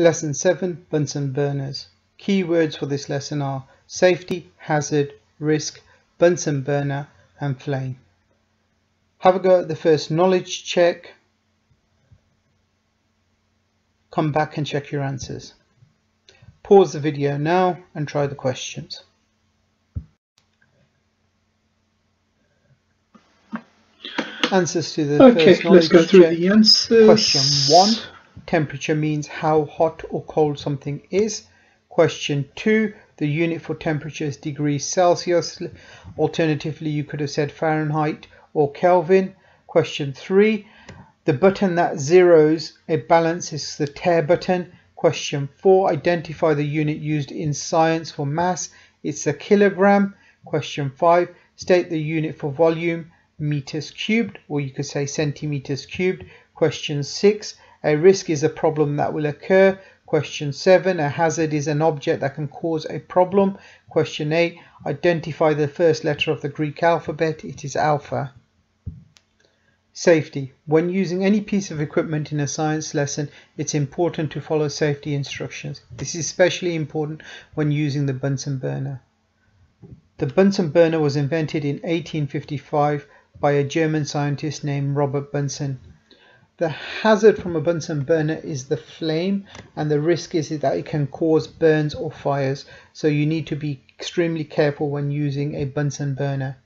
Lesson 7 Bunsen burners. Keywords for this lesson are safety, hazard, risk, Bunsen burner and flame. Have a go at the first knowledge check. Come back and check your answers. Pause the video now and try the questions. Answers to the Okay, first let's knowledge go through check. the answers. Question 1. Temperature means how hot or cold something is. Question 2. The unit for temperature is degrees Celsius. Alternatively, you could have said Fahrenheit or Kelvin. Question 3. The button that zeros a balance is the tare button. Question 4. Identify the unit used in science for mass. It's a kilogram. Question 5. State the unit for volume, meters cubed, or you could say centimeters cubed. Question 6. A risk is a problem that will occur. Question 7. A hazard is an object that can cause a problem. Question 8. Identify the first letter of the Greek alphabet. It is alpha. Safety. When using any piece of equipment in a science lesson, it's important to follow safety instructions. This is especially important when using the Bunsen burner. The Bunsen burner was invented in 1855 by a German scientist named Robert Bunsen. The hazard from a Bunsen burner is the flame and the risk is that it can cause burns or fires so you need to be extremely careful when using a Bunsen burner.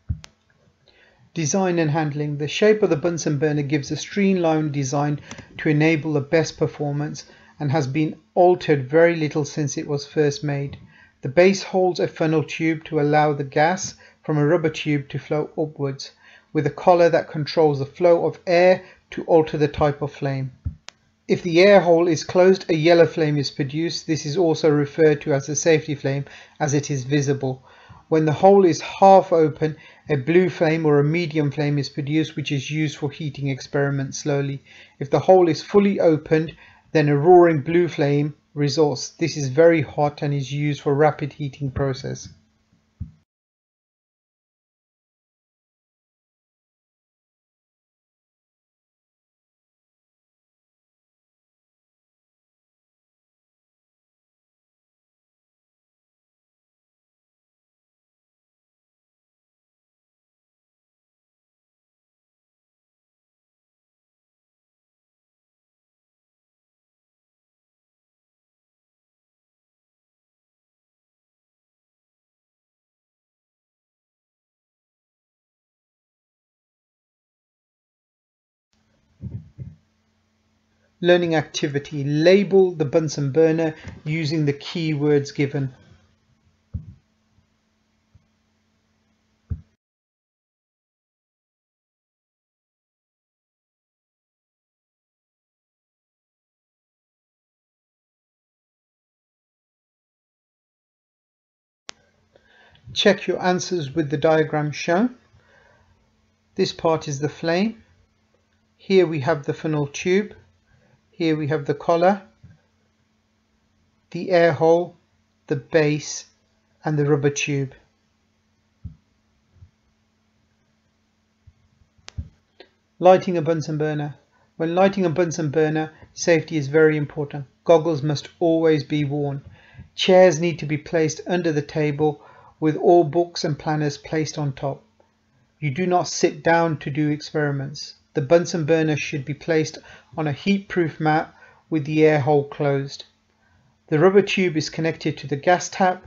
Design and handling. The shape of the Bunsen burner gives a streamlined design to enable the best performance and has been altered very little since it was first made. The base holds a funnel tube to allow the gas from a rubber tube to flow upwards with a collar that controls the flow of air to alter the type of flame. If the air hole is closed, a yellow flame is produced. This is also referred to as a safety flame as it is visible. When the hole is half open, a blue flame or a medium flame is produced which is used for heating experiments slowly. If the hole is fully opened, then a roaring blue flame results. This is very hot and is used for rapid heating process. Learning activity. Label the Bunsen burner using the keywords given. Check your answers with the diagram shown. This part is the flame. Here we have the funnel tube. Here we have the collar, the air hole, the base and the rubber tube. Lighting a Bunsen burner. When lighting a Bunsen burner, safety is very important. Goggles must always be worn. Chairs need to be placed under the table with all books and planners placed on top. You do not sit down to do experiments. The Bunsen burner should be placed on a heat-proof mat with the air hole closed. The rubber tube is connected to the gas tap.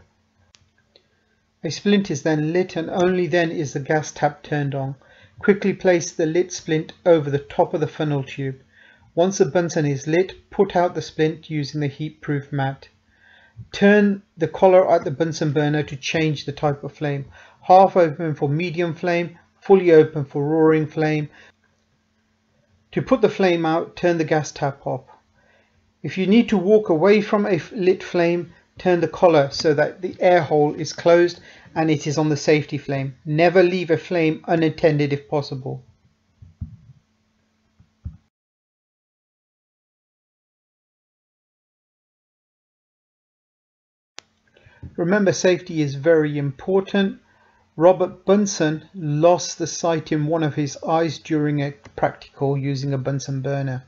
A splint is then lit and only then is the gas tap turned on. Quickly place the lit splint over the top of the funnel tube. Once the Bunsen is lit, put out the splint using the heat-proof mat. Turn the collar at the Bunsen burner to change the type of flame. Half open for medium flame, fully open for roaring flame, to put the flame out, turn the gas tap off. If you need to walk away from a lit flame, turn the collar so that the air hole is closed and it is on the safety flame. Never leave a flame unattended if possible. Remember safety is very important. Robert Bunsen lost the sight in one of his eyes during a practical using a Bunsen burner.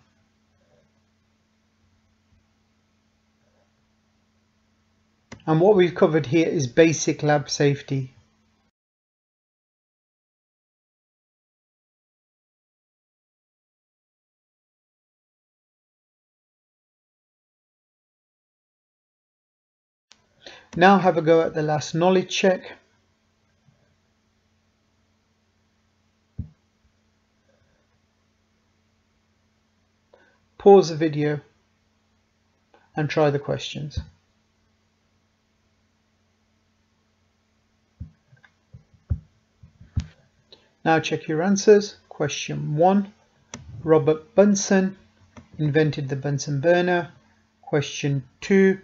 And what we've covered here is basic lab safety. Now have a go at the last knowledge check. Pause the video and try the questions. Now check your answers. Question 1. Robert Bunsen invented the Bunsen burner. Question 2.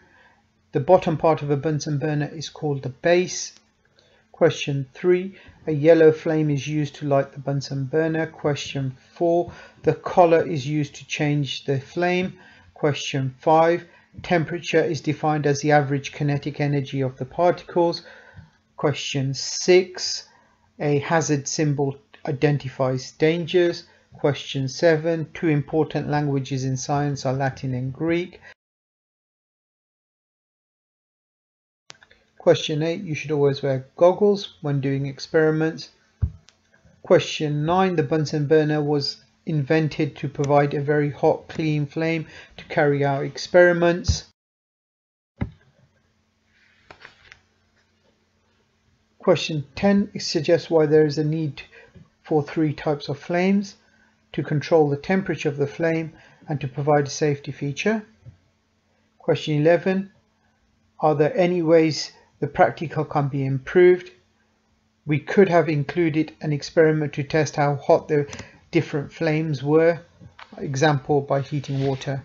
The bottom part of a Bunsen burner is called the base. Question 3. A yellow flame is used to light the Bunsen burner. Question 4. The collar is used to change the flame. Question 5. Temperature is defined as the average kinetic energy of the particles. Question 6. A hazard symbol identifies dangers. Question 7. Two important languages in science are Latin and Greek. Question 8. You should always wear goggles when doing experiments. Question 9. The Bunsen burner was invented to provide a very hot, clean flame to carry out experiments. Question 10 suggests why there is a need for three types of flames to control the temperature of the flame and to provide a safety feature. Question 11 Are there any ways the practical can be improved. We could have included an experiment to test how hot the different flames were, example by heating water.